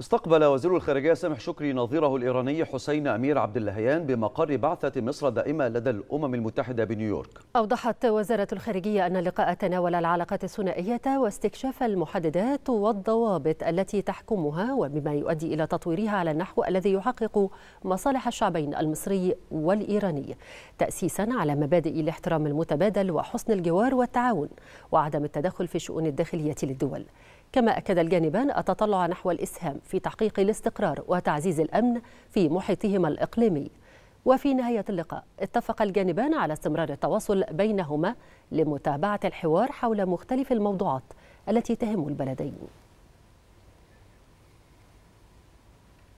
استقبل وزير الخارجية سامح شكري نظيره الإيراني حسين أمير عبد اللهيان بمقر بعثة مصر الدائمة لدى الأمم المتحدة بنيويورك. أوضحت وزارة الخارجية أن اللقاء تناول العلاقات الثنائية واستكشاف المحددات والضوابط التي تحكمها وبما يؤدي إلى تطويرها على النحو الذي يحقق مصالح الشعبين المصري والإيراني تأسيسا على مبادئ الاحترام المتبادل وحسن الجوار والتعاون وعدم التدخل في الشؤون الداخلية للدول. كما أكد الجانبان التطلع نحو الإسهام في تحقيق الاستقرار وتعزيز الأمن في محيطهما الإقليمي. وفي نهاية اللقاء اتفق الجانبان على استمرار التواصل بينهما لمتابعة الحوار حول مختلف الموضوعات التي تهم البلدين.